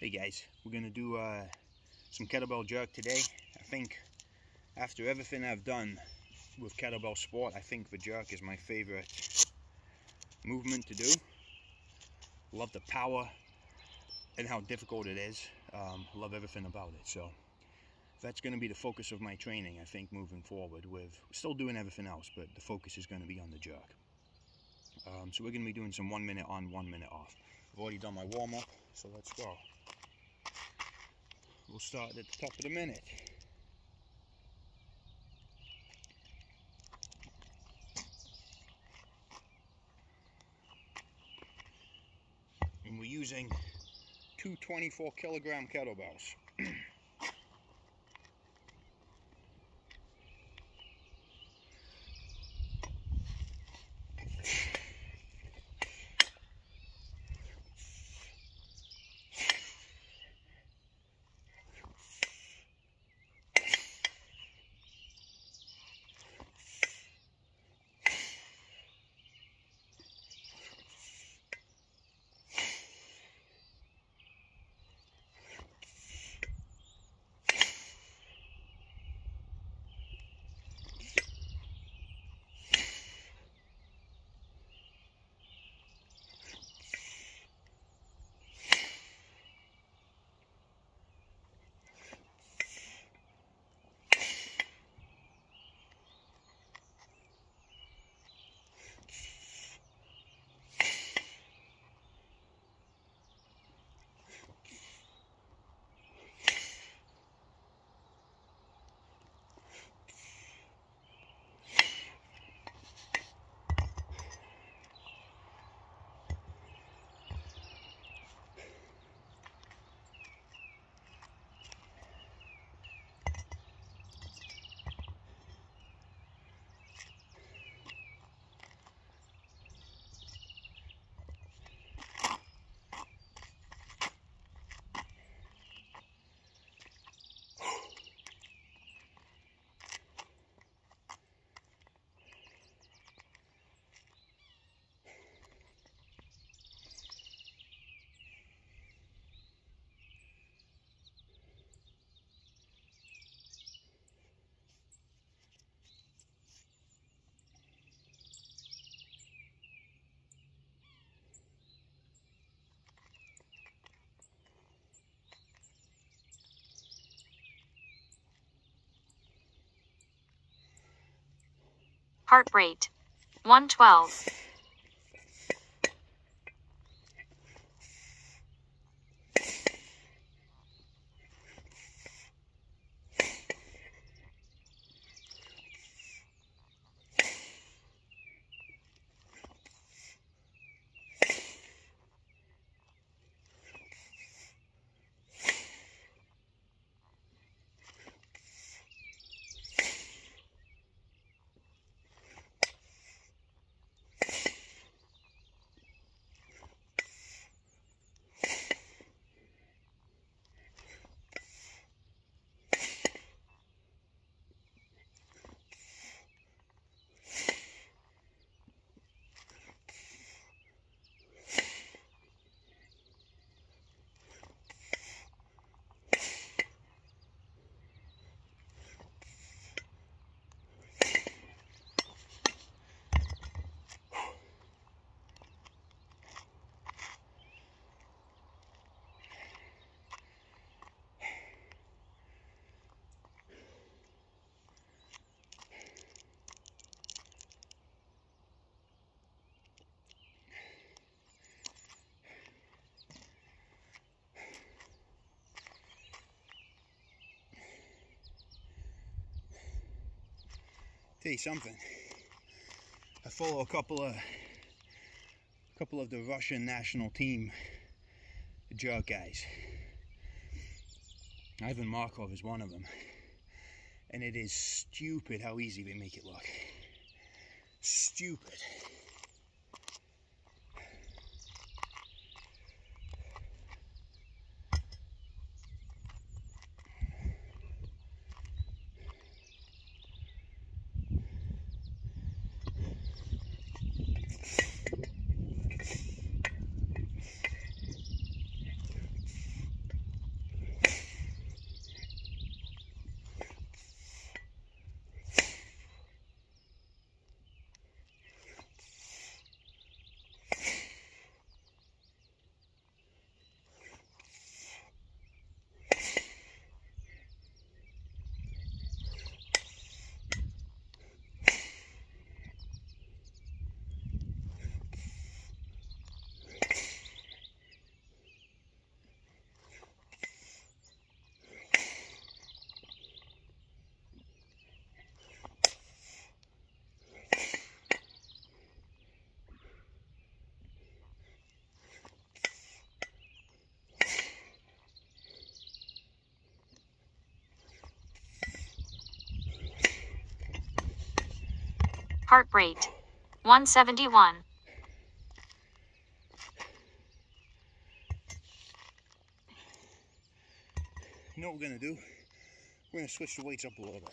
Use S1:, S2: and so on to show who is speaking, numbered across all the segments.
S1: Hey guys, we're gonna do uh, some kettlebell jerk today. I think after everything I've done with kettlebell sport, I think the jerk is my favorite movement to do. Love the power and how difficult it is. Um, love everything about it. So that's to be the focus of my training, I think, moving forward. With still doing everything else, but the focus is to be on the jerk. Um, so we're to be doing some one minute on, one minute off. I've already done my warm up, so let's go. We'll start at the top of the minute. And we're using two 24 kilogram kettlebells.
S2: Heart rate 112.
S1: You something. I follow a couple of a couple of the Russian national team jerk guys. Ivan Markov is one of them. And it is stupid how easy they make it look. Stupid.
S2: Heart rate 171.
S1: You know what we're gonna do? We're gonna switch the weights up a little bit.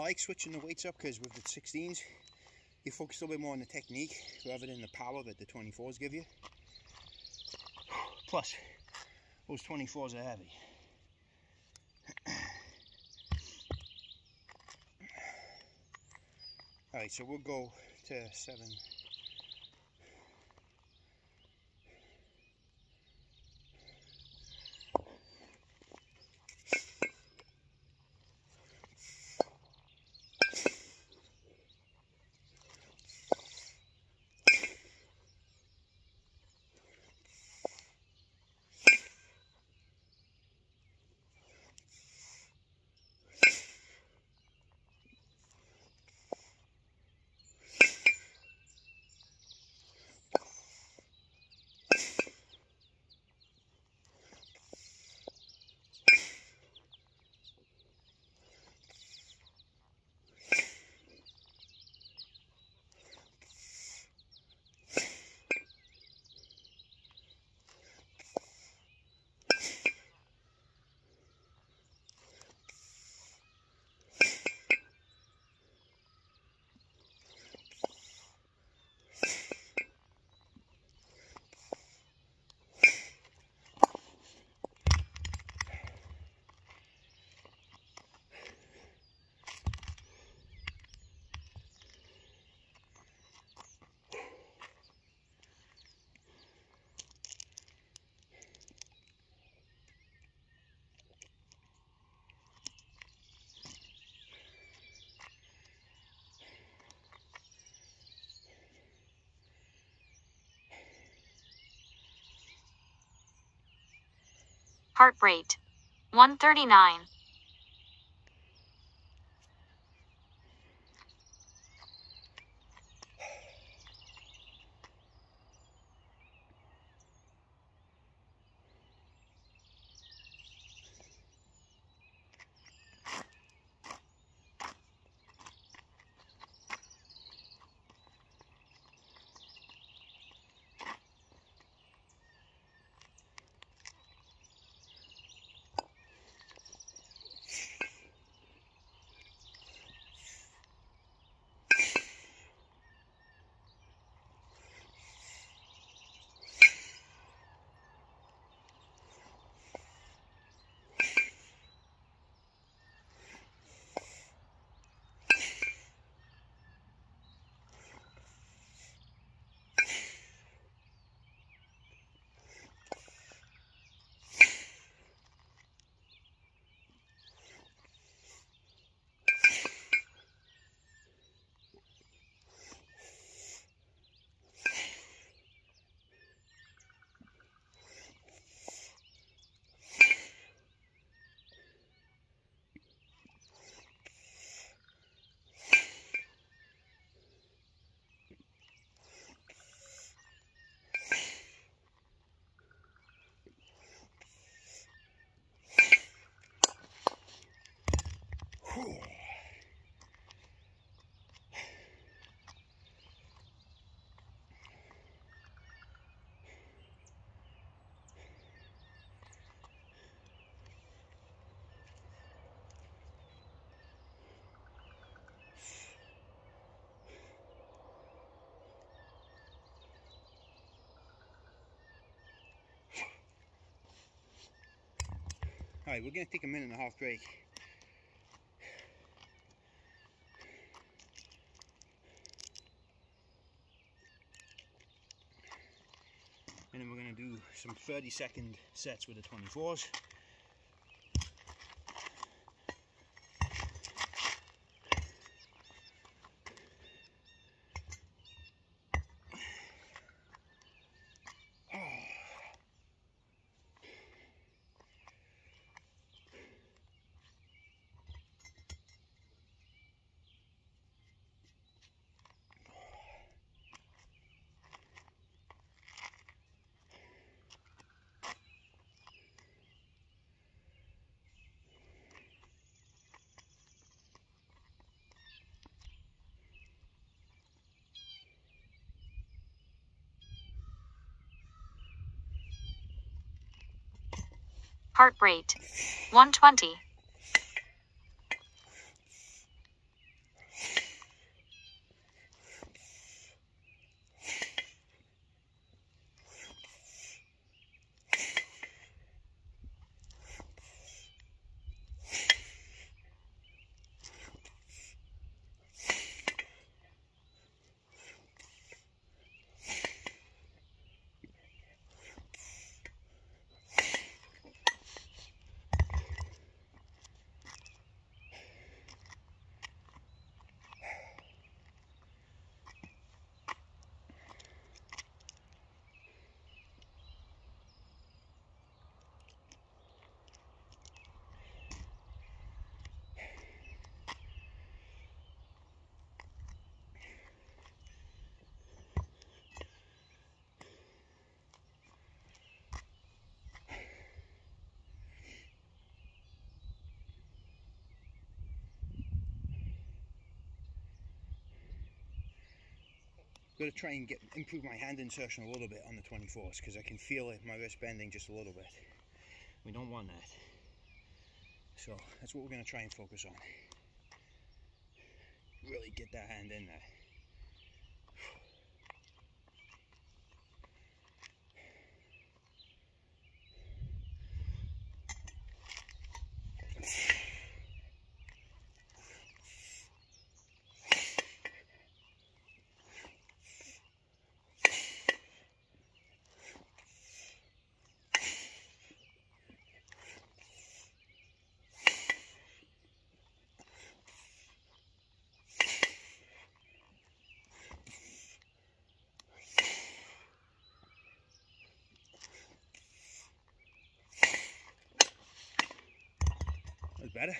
S1: I like switching the weights up because with the 16s, you focus a little bit more on the technique rather than the power that the 24s give you. Plus, those 24s are heavy. Alright, so we'll go to 7.
S2: Heart rate 139.
S1: All right, we're going to take a minute and a half break. Do some 30 second sets with the 24s.
S2: Heart rate 120.
S1: Got to try and get improve my hand insertion a little bit on the 24s because I can feel it, my wrist bending just a little bit. We don't want that. So that's what we're going to try and focus on. Really get that hand in there. Better.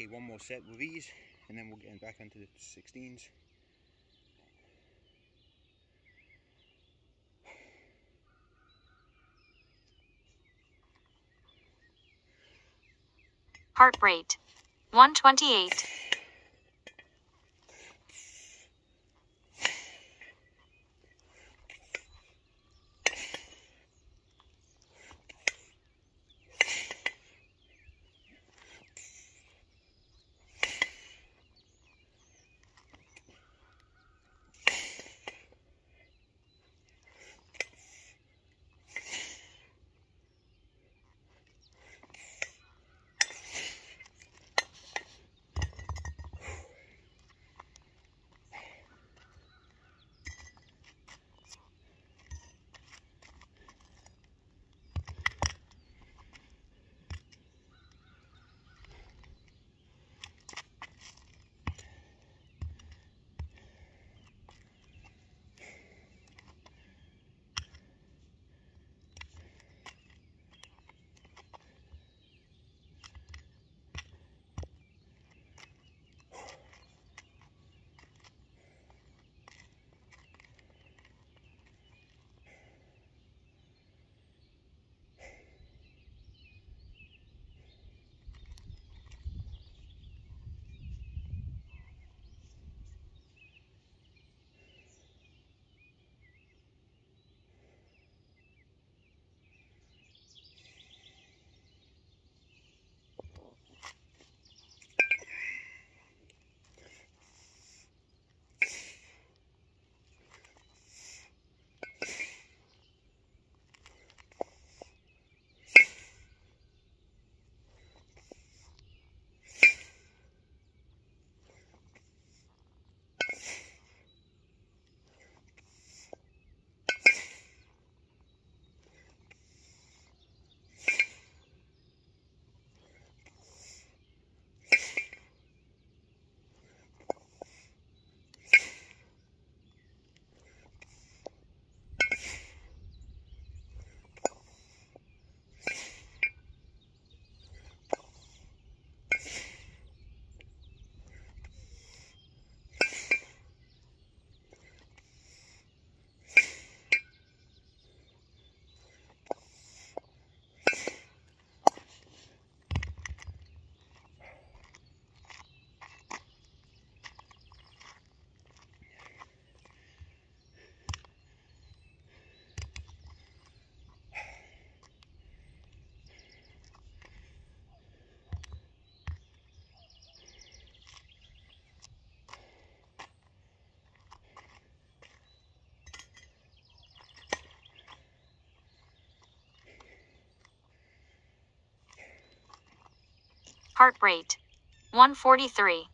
S1: Okay, one more set with these, and then we'll get back into the 16s.
S2: Heart rate 128. Heart rate 143.